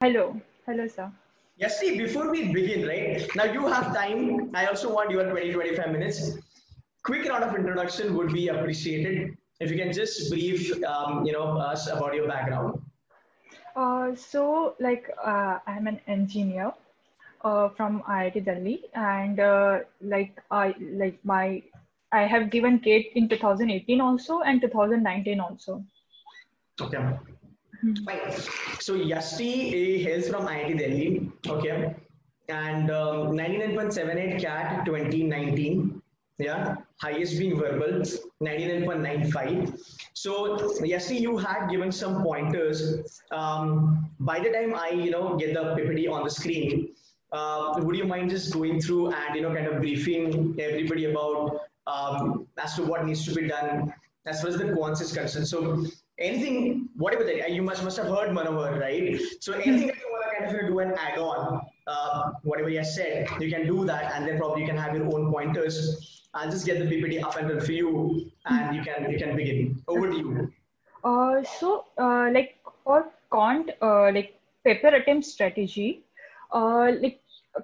Hello. Hello, sir. Yes, see, before we begin, right? Now you have time. I also want your 20, 25 minutes. Quick round of introduction would be appreciated. If you can just brief, um, you know, us about your background. Uh, so, like, uh, I'm an engineer uh, from IIT Delhi, and uh, like, I like my I have given GATE in 2018 also and 2019 also. Okay. Hmm. Fine. So Yasti uh, hails from IIT Delhi. Okay. And um, 99.78 CAT 2019. Yeah. Highest being verbal 99.95. So Yasti, you had given some pointers. Um, by the time I, you know, get the PPT on the screen, uh, would you mind just going through and, you know, kind of briefing everybody about um, as to what needs to be done as far as the quants is concerned? So anything, whatever that you must must have heard Manohar, right? So anything that you want to kind of do an add-on, uh, whatever you have said, you can do that, and then probably you can have your own pointers. I'll just get the PPT up and run for you, and you can you can begin. Over to you. Uh, so, uh, like for quant, uh, like paper attempt strategy, uh, like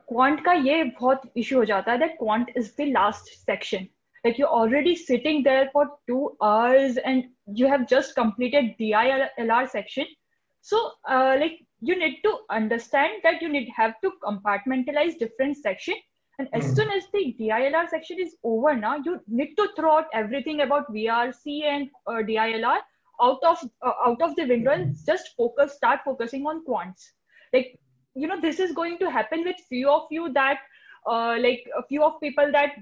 quant ka ye bahut issue ho jata hai that quant is the last section. Like you're already sitting there for 2 hours and you have just completed dilr section. So uh, like you need to understand that you need have to compartmentalize different section. And as hmm. soon as the DILR section is over now, you need to throw everything about VRC and uh, DILR out of uh, out of the window and just focus, start focusing on quants. Like you know this is going to happen with few of you that uh, like a few of people that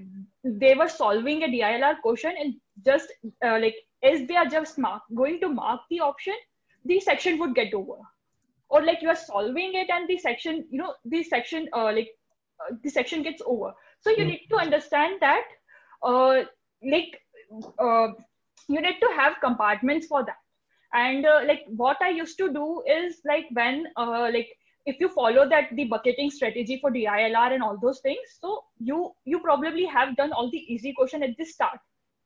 they were solving a DILR question and just uh, like as they are just mark, going to mark the option the section would get over. Or like you are solving it and the section you know the section uh, like uh, the section gets over. So you Mm. need to understand that uh, like uh, you need to have compartments for that. And uh, like what i used to do is like when uh, like if you follow that the bucketing strategy for dilr and all those things so you you probably have done all the easy question at the start.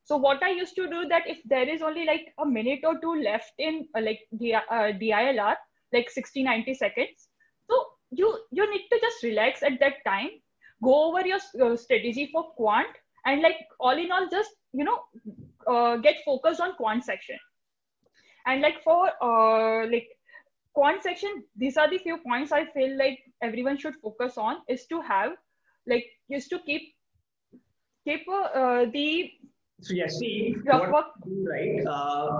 So what i used to do that if there is only like a minute or two left in uh, like the uh, dilr like 60 90 seconds so you you need to just relax at that time go over your strategy for quant and like all in all just you know uh, get focused on quant section. And like for uh, like quant section these are the few points i feel like everyone should focus on is to have like is to keep keep uh, the So yes, see what right? Uh,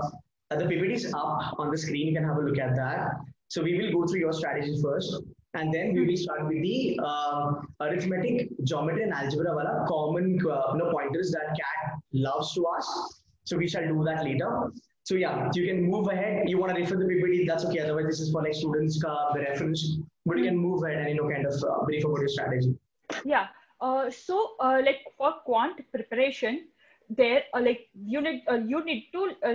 the PPT is up on the screen. You can have a look at that. So we will go through your strategy first, and then we will start with the uh, arithmetic, geometry, and algebra wala common uh, you know, pointers that CAT loves to ask. So we shall do that later. So yeah, you can move ahead. You want to refer the PPT, that's okay. Otherwise, this is for like students ka the reference. But you can move ahead and you know kind of uh, brief about your strategy. yeah uh, so uh, like for quant preparation there uh, like you need uh, you need to uh,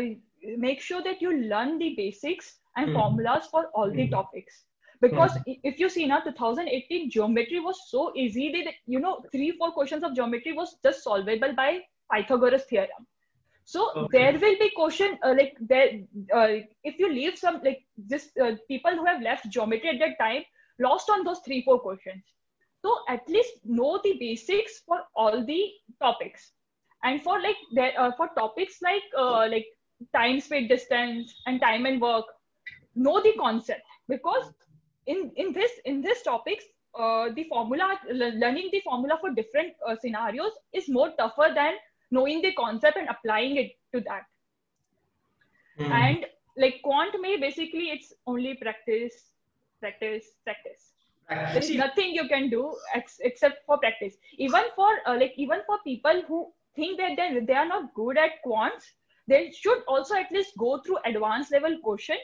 make sure that you learn the basics and Hmm. formulas for all the Hmm. topics because i- if you see now 2018 geometry was so easy that you know three four questions of geometry was just solvable by pythagoras theorem so Okay. there will be question uh, like there uh, if you leave some like just uh, people who have left geometry at that time lost on those three four questions. So at least know the basics for all the topics. And for like there uh, for topics like uh, like time speed distance and time and work know the concept. Because in in this in this topics uh, the formula learning the formula for different uh, scenarios is more tougher than knowing the concept and applying it to that. Hmm. and like quant may basically it's only practice practice practice. There is nothing you can do ex- except for practice. Even for uh, like even for people who think that they, they are not good at quants they should also at least go through advanced level question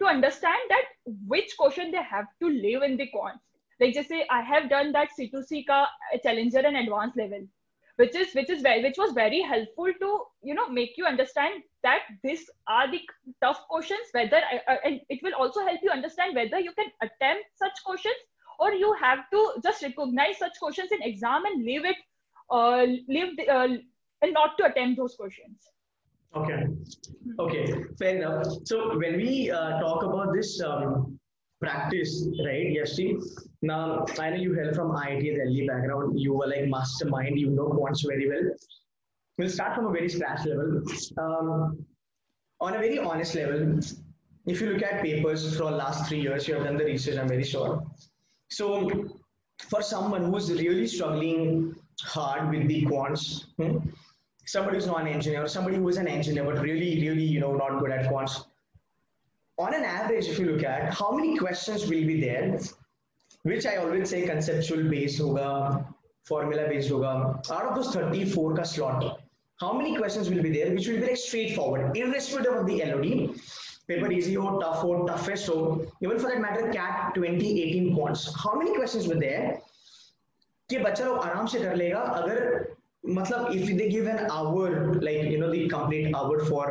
to understand that which question they have to live in the quants. Like just say i have done that c2c ka challenger and advanced level which is which is very which was very helpful to you know make you understand that these are the tough questions whether uh, and it will also help you understand whether you can attempt such questions or you have to just recognize such questions in exam and leave it uh, leave the, uh, and not to attempt those questions. Okay. Okay. Fair enough. So when we uh, talk about this um, practice, right, Yashti, now I know you hail from IIT Delhi background. You were like mastermind. You know quants very well. We'll start from a very scratch level. Um, on a very honest level, if you look at papers for last three years, you have done the research, I'm very sure. So for someone who's really struggling hard with the quants, hmm, somebody who's not an engineer, somebody who is an engineer but really, really, you know, not good at quants. On an average, if you look at how many questions will be there, which I always say conceptual based hoga, formula based hoga. Out of those 34 ka slot, how many questions will be there, which will be like straightforward, irrespective of the LOD. Paper easy or tough or toughest so even for that matter, CAT 2018 quants. How many questions were there? कि बच्चा लोग आराम से कर लेगा अगर मतलब if they give an hour like you know the complete hour for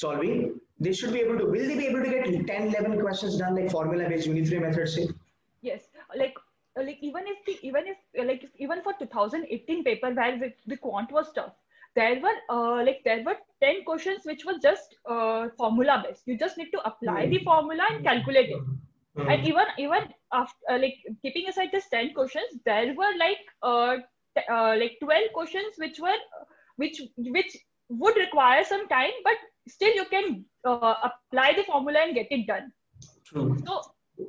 solving they should be able to will they be able to get 10 11 questions done like formula based unit 3 methods say like even if the even if like if, even for 2018 paper where the, the quant was tough, there were uh, like there were 10 questions which were just uh, formula based. You just need to apply the formula and calculate it. Hmm. And even even after uh, like keeping aside this 10 questions, there were like uh, t- uh like 12 questions which were which which would require some time, but still you can uh, apply the formula and get it done True. so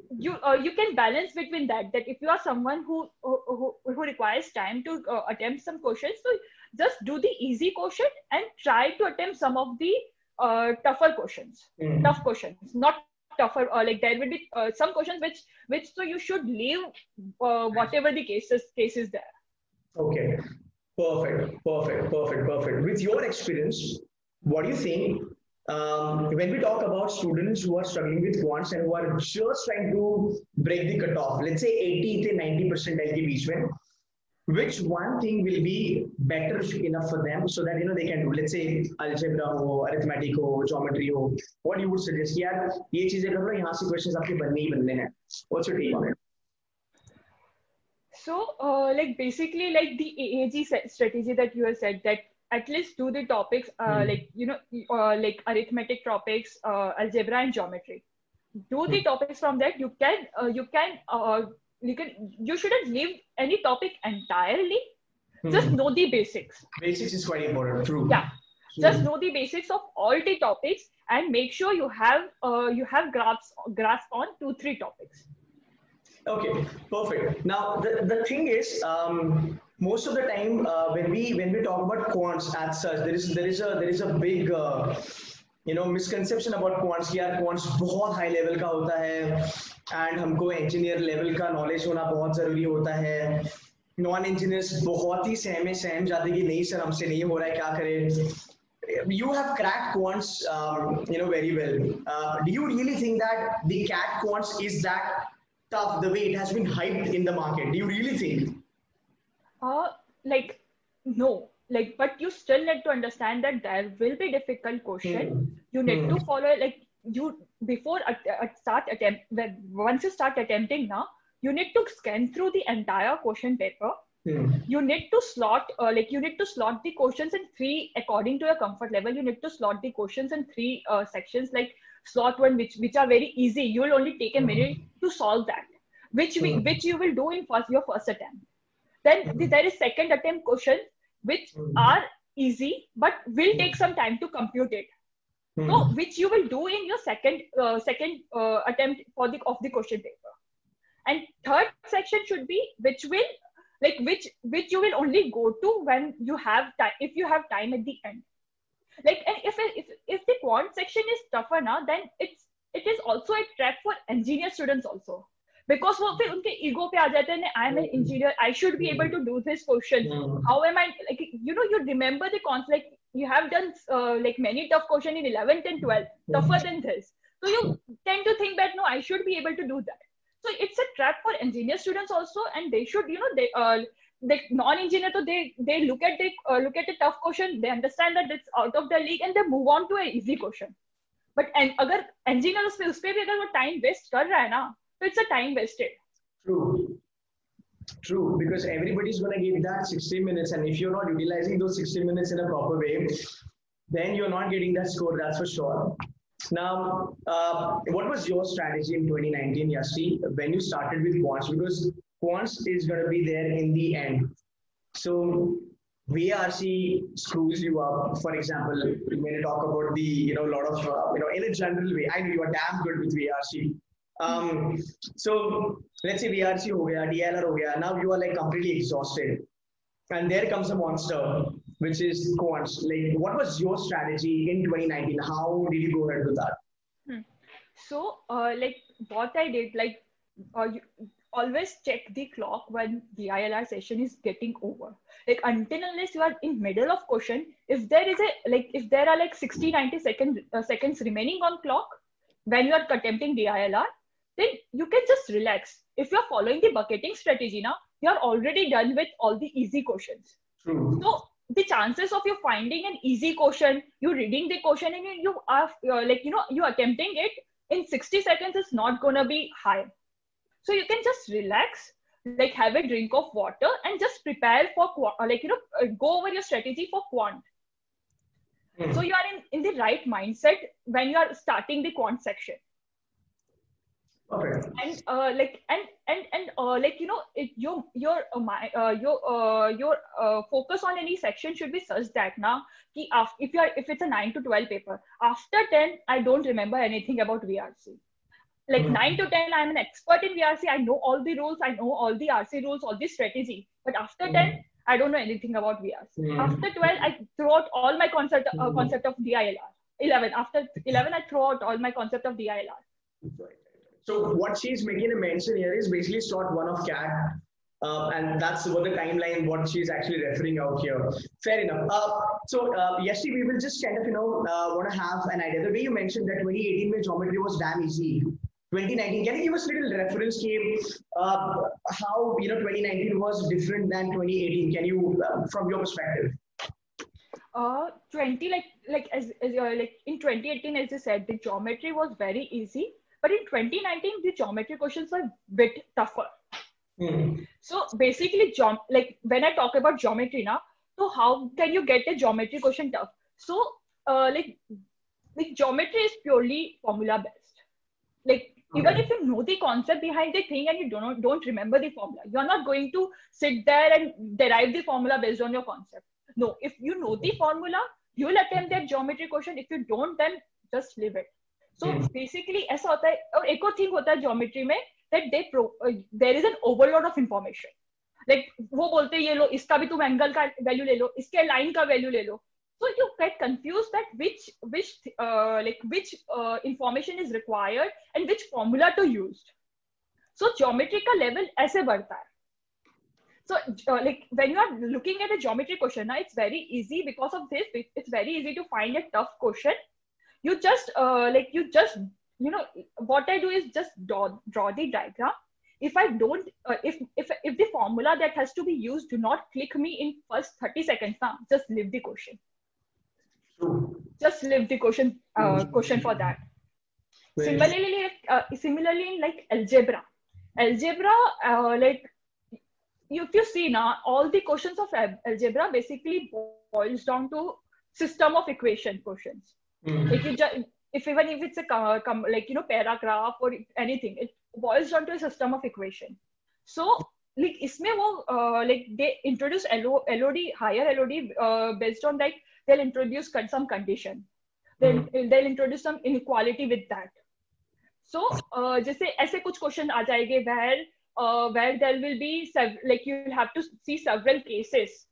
you uh, you can balance between that that if you are someone who who, who requires time to uh, attempt some questions so just do the easy question and try to attempt some of the uh, tougher questions Hmm. tough questions not tougher uh, like there will be uh, some questions which which so you should leave uh, whatever the cases cases there Okay. Perfect. Perfect. Perfect. Perfect. With your experience, what do you think? um, when we talk about students who are struggling with quants and who are just trying to break the cutoff, let's say 80 to 90 percent ke beech which one thing will be better enough for them so that you know they can do let's say algebra ho arithmetic ho geometry ho. What you would suggest yeah? questions what's your take on it? So uh, like basically like the aag strategy that you have said that at least do the topics, uh, Hmm. like you know, uh, like arithmetic topics, uh, algebra and geometry. Do the topics from that. You can, uh, you can, uh, you can, you shouldn't leave any topic entirely. Just Hmm. know the basics. basics is quite important true Yeah. Just know the basics of all the topics and make sure you have, uh, you have grasp grasp on two three topics. Okay, perfect. Now the, the thing is, um, most of the time uh, when we when we talk about quants as such, there is there is a there is a big uh, you know misconception about quants कि यार quants बहुत high level का होता है and हमको engineer level का knowledge होना बहुत जरूरी होता है नॉन इंजीनियर्स बहुत ही सहमे सहम जाते कि नहीं सर हमसे नहीं हो रहा है क्या करें you have cracked quants um, you know very well uh, do you really think that the cat quants is that tough the way it has been hyped in the market do you really think Uh, like no, like but you still need to understand that there will be difficult question. Hmm. You need Hmm. to follow like you before at, at start attempt when once you start attempting now, you need to scan through the entire question paper. Hmm. You need to slot uh, like you need to slot the questions in three according to your comfort level. You need to slot the questions in three uh, sections like slot one which which are very easy. You will only take a minute to solve that, which we, Hmm. which you will do in first your first attempt then th- there is second attempt question, which Hmm. are easy but will take some time to compute it. Hmm. so which you will do in your second uh, second uh, attempt for the of the question paper. And third section should be which will like which which you will only go to when you have time if you have time at the end. Like and if if, if the quant section is tougher now then it's it is also a trap for engineer students also because वो फिर उनके ego पे आ जाते हैं I am an engineer I should be able to do this question Hmm. how am I like you know you remember the you have done uh, like many tough question in 11th and 12th tougher than this so you tend to think that no I should be able to do that so it's a trap for engineer students also and they should you know they uh, the non-engineer so they they look at the uh, look at the tough question they understand that it's out of their league and they move on to a easy question but and अगर engineer उस पे उस पे भी अगर वो time waste कर रहा है ना it's a time wasted True. True, because everybody's going to give that 60 minutes, and if you're not utilizing those 60 minutes in a proper way, then you're not getting that score, that's for sure. Now, uh, what was your strategy in 2019, Yasti, when you started with quants? Because quants is going to be there in the end. So, VRC screws you up. For example, when you talk about the, you know, a lot of, uh, you know, in a general way, I know you are damn good with VRC. Um, so let's say VRC ho gaya, DLR ho gaya. Now you are like completely exhausted. And there comes a monster, which is quants. Like, what was your strategy in 2019? How did you go ahead with that? Hmm. So, uh, like what I did, like uh, you always check the clock when the ILR session is getting over. Like until unless you are in middle of question, if there is a like if there are like 60, 90 second, uh, seconds remaining on clock when you are attempting DILR, then you can just relax. If you're following the bucketing strategy now, you're already done with all the easy questions. True. So the chances of you finding an easy question, you reading the question and you are uh, like, you know, you are attempting it in 60 seconds is not going to be high. So you can just relax, like have a drink of water and just prepare for, like, you know, uh, go over your strategy for quant. Hmm. So you are in, in the right mindset when you are starting the quant section. Perfect. and uh, like and and and uh, like you know it, your your uh, my uh, your uh, your uh, focus on any section should be such that now ki if you are if it's a 9 to 12 paper after 10 i don't remember anything about vrc like Mhm. 9 to 10 i'm an expert in vrc i know all the rules. I know all the rc rules all the strategy. But after 10 i don't know anything about vrc Mhm. after 12 i throw out all my concept uh, Mhm. concept of dilr 11 after 11 i throw out all my concept of dilr So what she's making a mention here is basically sort one of cat, uh, and that's what the timeline what she's actually referring out here. Fair enough. Uh, so uh, Yashi, we will just kind of you know uh, want to have an idea. The way you mentioned that 2018 में geometry was damn easy. 2019, can you give us a little reference game uh, how you know 2019 was different than 2018? Can you, uh, from your perspective? uh 20 like like as, as uh, like in 2018 as you said the geometry was very easy but in 2019 the geometry questions were a bit tougher. Hmm. so basically geom- like when i talk about geometry now so how can you get a geometry question tough? So uh like like geometry is purely formula based. Like even if you know the concept behind the thing and you don't don't remember the formula you're not going to sit there and derive the formula based on your concept. No if you know the formula you will attempt that geometry question. If you don't then just leave it so basically hmm. ऐसा होता है और एक और thing होता है geometry में that they there is an overload of information like वो बोलते हैं ये लो इसका भी तुम एंगल का वैल्यू ले लो इसके लाइन का वैल्यू ले लो. So you get confuse that which which like which information is required and which formula to use so geometry का लेवल ऐसे बढ़ता है. So like when you are looking at a geometry question ना it's very easy because of this it's very easy to find a tough question you just uh, like you just you know what i do is just draw, draw the diagram. If i don't uh, if if if the formula that has to be used do not click me in first 30 seconds now just leave the question. True. just leave the question uh, question for that. Similarly like, uh, similarly in like algebra. Algebra uh, like if you see now all the questions of algebra basically boils down to system of equation questions Hmm. like you just if even if it's a co- com- like you know paragraph or anything it boils down to a system of equation so like इसमें वो uh, like they introduce LO, LOD higher LOD uh, based on like they'll introduce some condition then mm. they'll introduce some inequality with that so uh, जैसे ऐसे कुछ question आ जाएँगे where uh, where there will be sev- like you'll have to see several cases